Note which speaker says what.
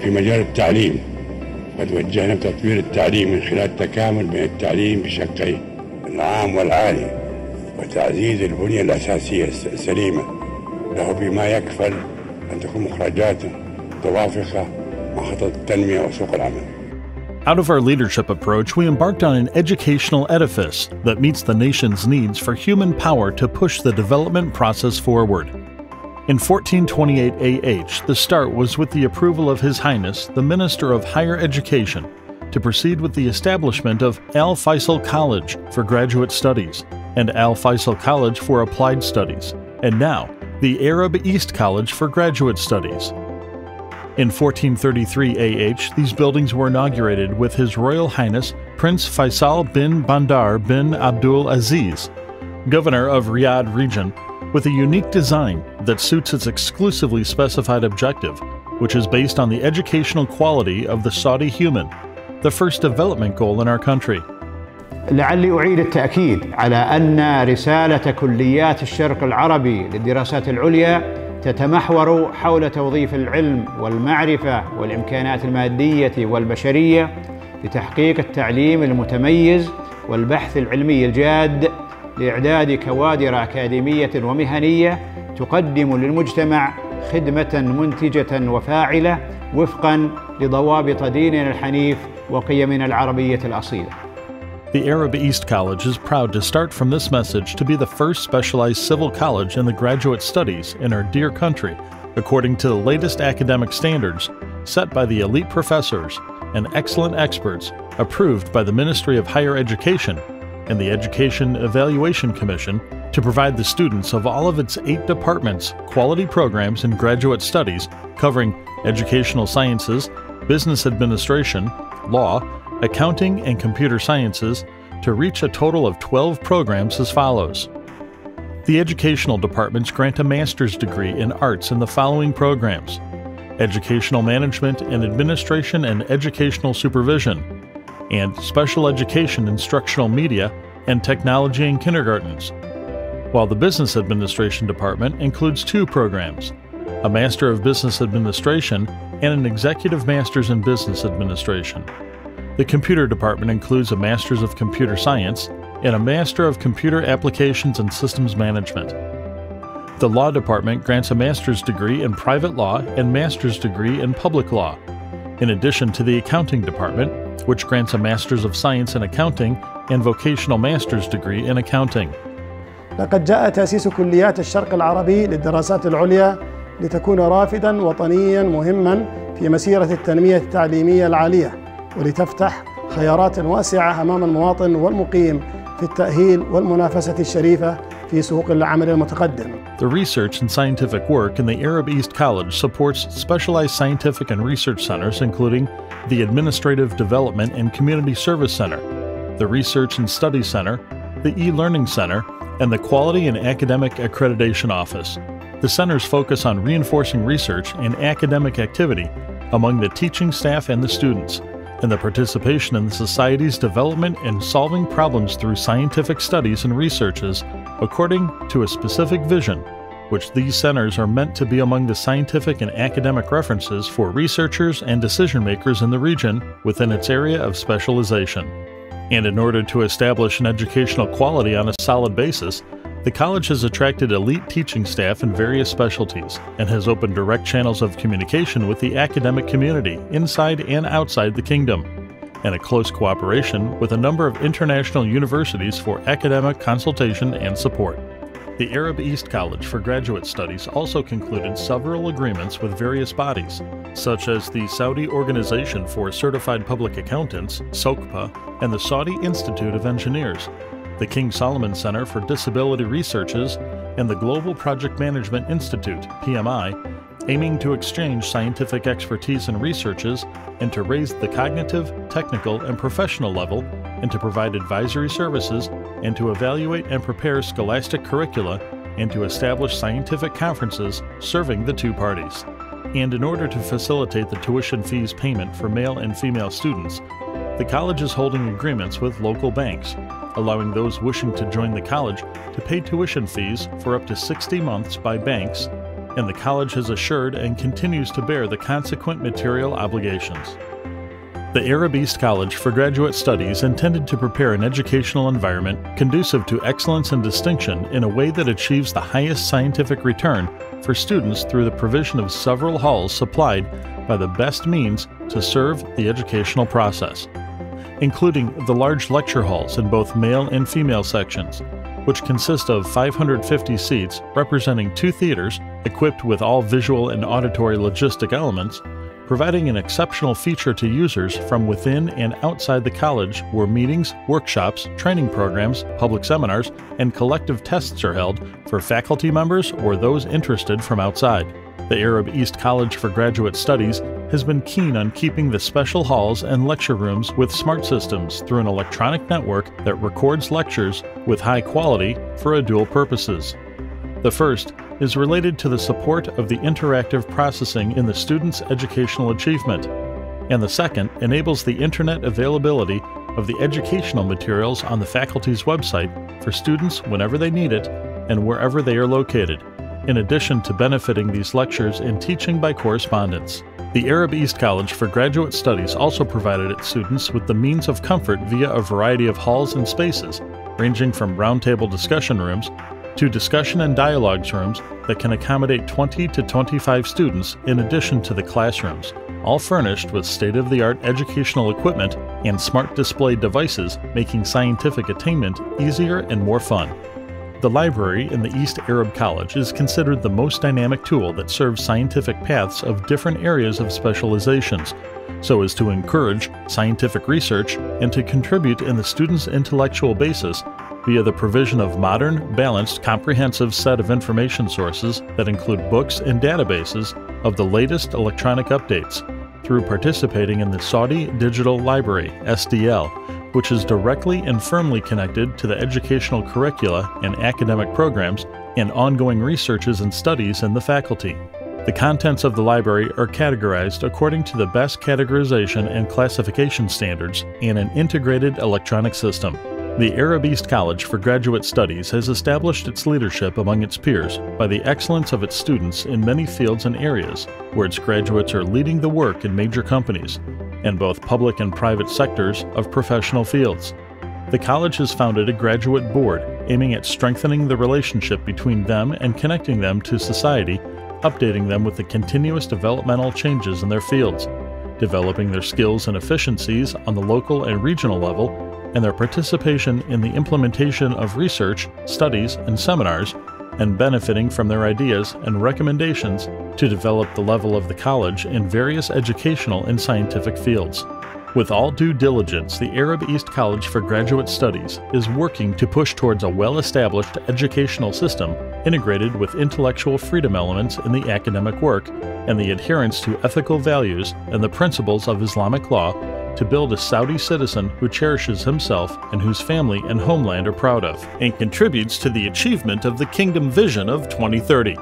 Speaker 1: في مجال التعليم قد وجهنا بتطوير التعليم من خلال التكامل بين التعليم بشقيه العام والعالي وتعزيز البنية الأساسية السليمة له بما يكفل أن تكون مخرجاته متوافقة مع خطط التنمية وسوق العمل
Speaker 2: Out of our leadership approach, we embarked on an educational edifice that meets the nation's needs for human power to push the development process forward. In 1428 AH, the start was with the approval of His Highness, the Minister of Higher Education, to proceed with the establishment of Al Faisal College for graduate studies and Al Faisal College for applied studies, and now the Arab East College for graduate studies. In 1433 AH, these buildings were inaugurated with His Royal Highness Prince Faisal bin Bandar bin Abdul Aziz, Governor of Riyadh region, with a unique design that suits its exclusively specified objective, which is based on the educational quality of the Saudi human, the first development goal in our country.
Speaker 3: لعلي أعيد التأكيد على أن رسالة كليات الشرق العربي للدراسات العليا تتمحور حول توظيف العلم والمعرفة والإمكانات المادية والبشرية لتحقيق التعليم المتميز والبحث العلمي الجاد لإعداد كوادر أكاديمية ومهنية تقدم للمجتمع خدمة منتجة وفاعلة وفقا لضوابط ديننا الحنيف وقيمنا العربية الأصيلة.
Speaker 2: The Arab East College is proud to start from this message to be the first specialized civil college in the graduate studies in our dear country, according to the latest academic standards set by the elite professors and excellent experts approved by the Ministry of Higher Education and the Education Evaluation Commission to provide the students of all of its eight departments quality programs in graduate studies covering educational sciences, business administration, law, accounting, and computer sciences to reach a total of 12 programs as follows. The educational departments grant a master's degree in arts in the following programs Educational Management and Administration and Educational Supervision, and Special Education Instructional Media and Technology in Kindergartens. While the Business Administration Department includes two programs a Master of Business Administration and an Executive Master's in Business Administration. The Computer Department includes a Master's of Computer Science and a Master of Computer Applications and Systems Management. The Law Department grants a master's degree in private law and master's degree in public law, in addition to the Accounting Department, which grants a Master's of Science in Accounting and vocational master's degree in accounting.
Speaker 4: لقد جاء تأسيس كليات الشرق العربي للدراسات العليا لتكون رافدا وطنيا مهما في مسيرة التنمية التعليمية العالية ولتفتح خيارات واسعة أمام المواطن والمقيم في التأهيل والمنافسة الشريفة في سوق العمل المتقدم.
Speaker 2: The research and scientific work in the Arab East College supports specialized scientific and research centers, including the Administrative Development and Community Service Center, the Research and Study Center, the e Learning Center, and the Quality and Academic Accreditation Office. The centers focus on reinforcing research and academic activity among the teaching staff and the students, and the participation in the society's development and solving problems through scientific studies and researches according to a specific vision, which these centers are meant to be among the scientific and academic references for researchers and decision makers in the region within its area of specialization. And in order to establish an educational quality on a solid basis, the college has attracted elite teaching staff in various specialties and has opened direct channels of communication with the academic community inside and outside the kingdom, and a close cooperation with a number of international universities for academic consultation and support. The Arab East College for Graduate Studies also concluded several agreements with various bodies, such as the Saudi Organization for Certified Public Accountants, SOCPA, and the Saudi Institute of Engineers, the King Salman Center for Disability Researches, and the Global Project Management Institute, PMI, aiming to exchange scientific expertise and researches and to raise the cognitive, technical, and professional level, and to provide advisory services, and to evaluate and prepare scholastic curricula, and to establish scientific conferences serving the two parties. And in order to facilitate the tuition fees payment for male and female students, the college is holding agreements with local banks, allowing those wishing to join the college to pay tuition fees for up to 60 months by banks and the college has assured and continues to bear the consequent material obligations. The Arab East College for Graduate Studies intended to prepare an educational environment conducive to excellence and distinction in a way that achieves the highest scientific return for students through the provision of several halls supplied by the best means to serve the educational process, including the large lecture halls in both male and female sections, which consist of 550 seats representing two theaters equipped with all visual and auditory logistic elements, providing an exceptional feature to users from within and outside the college where meetings, workshops, training programs, public seminars, and collective tests are held for faculty members or those interested from outside. The Arab East College for Graduate Studies has been keen on keeping the special halls and lecture rooms with smart systems through an electronic network that records lectures with high quality for a dual purposes. The first is related to the support of the interactive processing in the student's educational achievement, and the second enables the internet availability of the educational materials on the faculty's website for students whenever they need it and wherever they are located in addition to benefiting these lectures in teaching by correspondence. The Arab East College for Graduate Studies also provided its students with the means of comfort via a variety of halls and spaces, ranging from roundtable discussion rooms to discussion and dialogues rooms that can accommodate 20 to 25 students in addition to the classrooms, all furnished with state of the art educational equipment and smart display devices, making scientific attainment easier and more fun. The library in the East Arab College is considered the most dynamic tool that serves scientific paths of different areas of specializations, so as to encourage scientific research and to contribute in the student's intellectual basis via the provision of modern, balanced, comprehensive set of information sources that include books and databases of the latest electronic updates through participating in the Saudi Digital Library SDL which is directly and firmly connected to the educational curricula and academic programs and ongoing researches and studies in the faculty. The contents of the library are categorized according to the best categorization and classification standards in an integrated electronic system. The Arab East College for Graduate Studies has established its leadership among its peers by the excellence of its students in many fields and areas, where its graduates are leading the work in major companies, in both public and private sectors of professional fields. The college has founded a graduate board aiming at strengthening the relationship between them and connecting them to society, updating them with the continuous developmental changes in their fields, developing their skills and efficiencies on the local and regional level, and their participation in the implementation of research, studies, and seminars and benefiting from their ideas and recommendations to develop the level of the college in various educational and scientific fields. With all due diligence, the Arab East College for Graduate Studies is working to push towards a well established educational system integrated with intellectual freedom elements in the academic work and the adherence to ethical values and the principles of Islamic law to build a Saudi citizen who cherishes himself and whose family and homeland are proud of, and contributes to the achievement of the Kingdom Vision of 2030.